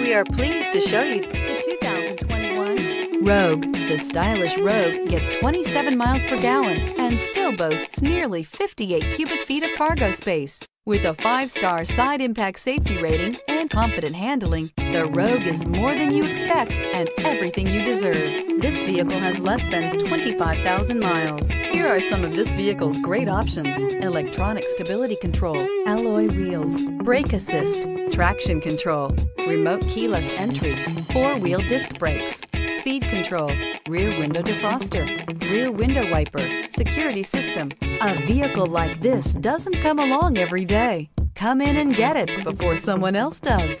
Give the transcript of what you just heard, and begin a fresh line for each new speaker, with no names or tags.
We are pleased to show you the 2021 Rogue. The stylish Rogue gets 27 miles per gallon and still boasts nearly 58 cubic feet of cargo space. With a five-star side impact safety rating and confident handling, the Rogue is more than you expect and everything you deserve. This vehicle has less than 25,000 miles. Here are some of this vehicle's great options. Electronic stability control, alloy wheels, brake assist, traction control, remote keyless entry, four-wheel disc brakes, speed control, rear window defroster, rear window wiper, security system. A vehicle like this doesn't come along every day. Come in and get it before someone else does.